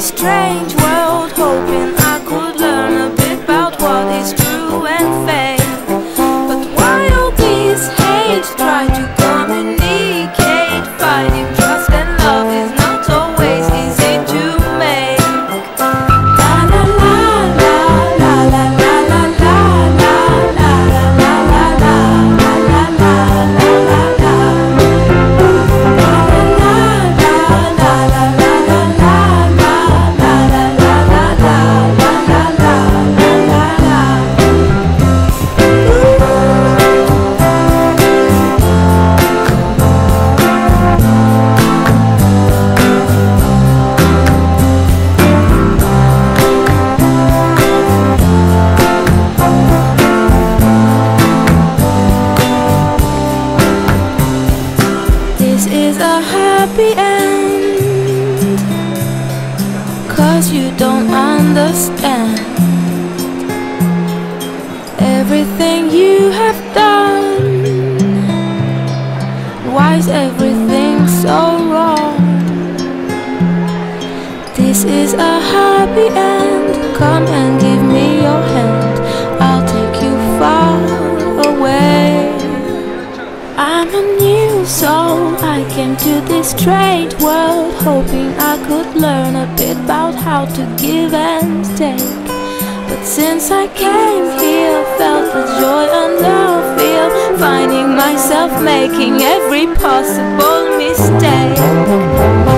strange end. Cause you don't understand everything you have done. Why is everything so wrong? This is a happy end. Come and give me your hand. A new soul. I came to this strange world hoping I could learn a bit about how to give and take. But since I came here, felt the joy and the fear, finding myself making every possible mistake.